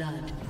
blood.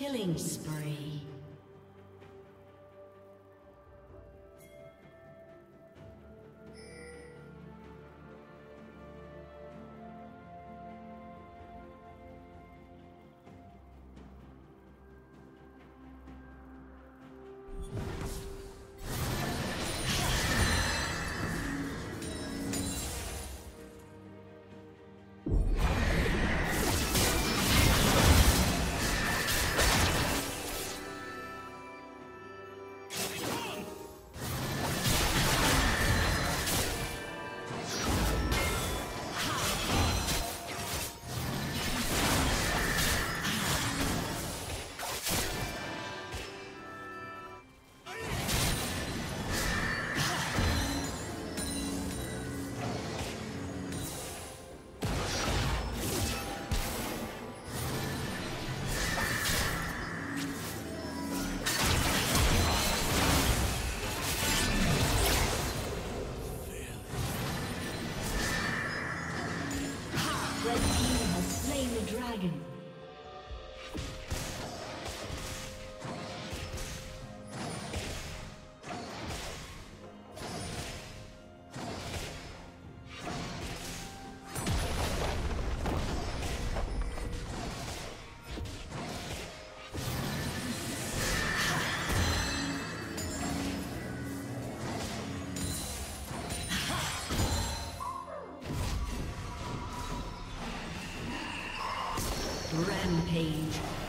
Killing spree. Rampage.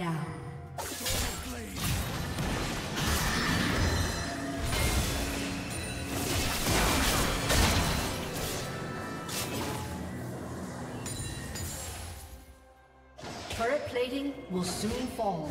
Down. Turret plating will soon fall.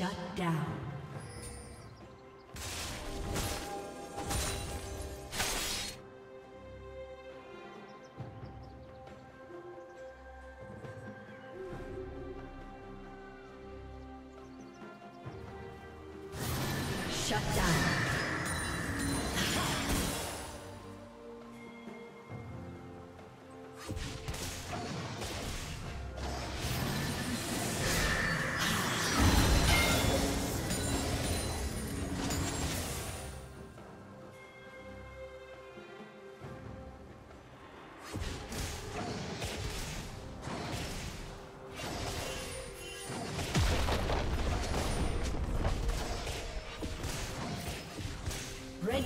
Shut down.